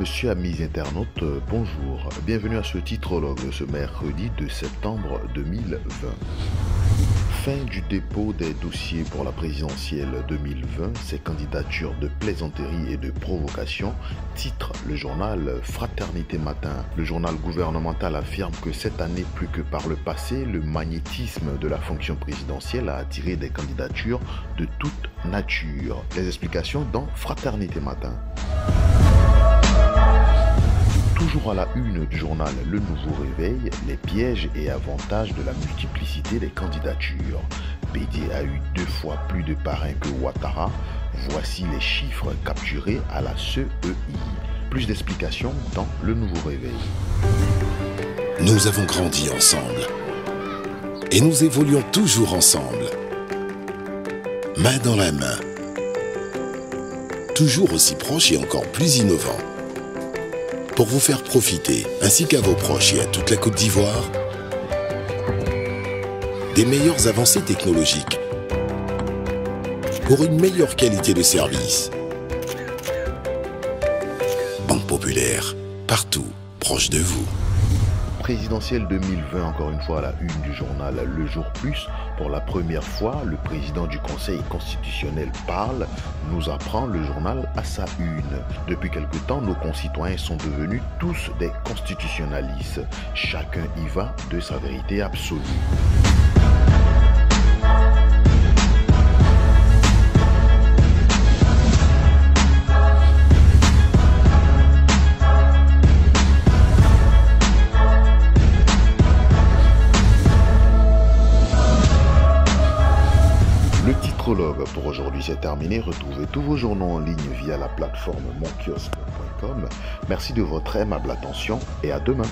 Monsieur amis internautes, euh, bonjour. Bienvenue à ce titrologue ce mercredi de septembre 2020. Fin du dépôt des dossiers pour la présidentielle 2020, ces candidatures de plaisanterie et de provocation titre le journal Fraternité Matin. Le journal gouvernemental affirme que cette année, plus que par le passé, le magnétisme de la fonction présidentielle a attiré des candidatures de toute nature. Les explications dans Fraternité Matin. Toujours à la une du journal Le Nouveau Réveil, les pièges et avantages de la multiplicité des candidatures. PD a eu deux fois plus de parrains que Ouattara. Voici les chiffres capturés à la CEI. Plus d'explications dans Le Nouveau Réveil. Nous avons grandi ensemble. Et nous évoluons toujours ensemble. Main dans la main. Toujours aussi proches et encore plus innovants pour vous faire profiter, ainsi qu'à vos proches et à toute la Côte d'Ivoire, des meilleures avancées technologiques pour une meilleure qualité de service. Banque Populaire, partout, proche de vous présidentielle 2020, encore une fois à la une du journal Le Jour Plus. Pour la première fois, le président du Conseil constitutionnel parle, nous apprend le journal à sa une. Depuis quelque temps, nos concitoyens sont devenus tous des constitutionnalistes. Chacun y va de sa vérité absolue. Pour aujourd'hui c'est terminé. Retrouvez tous vos journaux en ligne via la plateforme monkiosque.com. Merci de votre aimable attention et à demain.